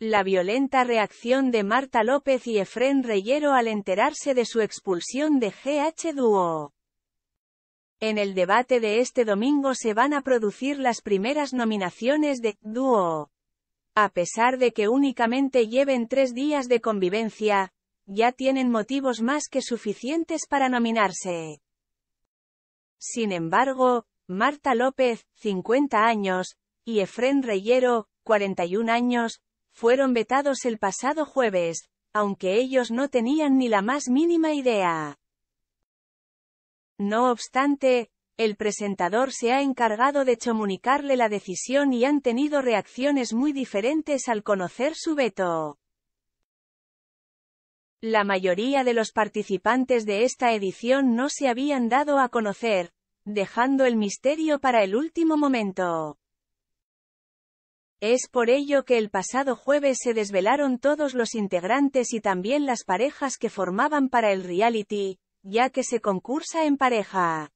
La violenta reacción de Marta López y Efrén Reyero al enterarse de su expulsión de GH Dúo. En el debate de este domingo se van a producir las primeras nominaciones de Dúo. A pesar de que únicamente lleven tres días de convivencia, ya tienen motivos más que suficientes para nominarse. Sin embargo, Marta López, 50 años, y Efrén Reyero, 41 años, fueron vetados el pasado jueves, aunque ellos no tenían ni la más mínima idea. No obstante, el presentador se ha encargado de comunicarle la decisión y han tenido reacciones muy diferentes al conocer su veto. La mayoría de los participantes de esta edición no se habían dado a conocer, dejando el misterio para el último momento. Es por ello que el pasado jueves se desvelaron todos los integrantes y también las parejas que formaban para el reality, ya que se concursa en pareja.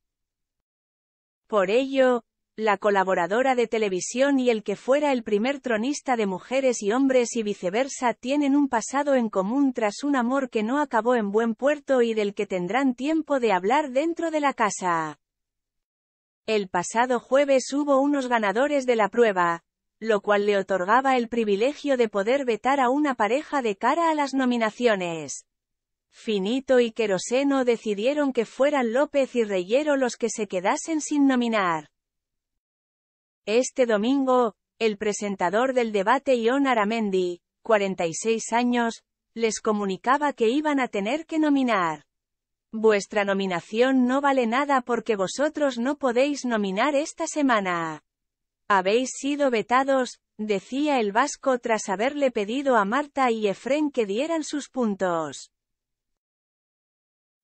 Por ello, la colaboradora de televisión y el que fuera el primer tronista de mujeres y hombres y viceversa tienen un pasado en común tras un amor que no acabó en buen puerto y del que tendrán tiempo de hablar dentro de la casa. El pasado jueves hubo unos ganadores de la prueba, lo cual le otorgaba el privilegio de poder vetar a una pareja de cara a las nominaciones. Finito y Queroseno decidieron que fueran López y Reyero los que se quedasen sin nominar. Este domingo, el presentador del debate Ion Aramendi, 46 años, les comunicaba que iban a tener que nominar. Vuestra nominación no vale nada porque vosotros no podéis nominar esta semana. Habéis sido vetados, decía el vasco tras haberle pedido a Marta y Efren que dieran sus puntos.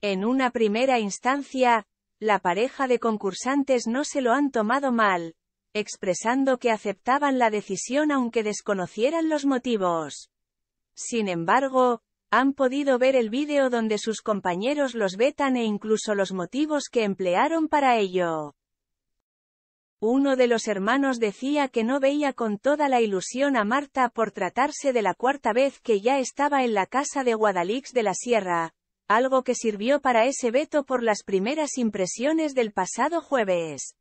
En una primera instancia, la pareja de concursantes no se lo han tomado mal, expresando que aceptaban la decisión aunque desconocieran los motivos. Sin embargo, han podido ver el vídeo donde sus compañeros los vetan e incluso los motivos que emplearon para ello. Uno de los hermanos decía que no veía con toda la ilusión a Marta por tratarse de la cuarta vez que ya estaba en la casa de Guadalix de la Sierra, algo que sirvió para ese veto por las primeras impresiones del pasado jueves.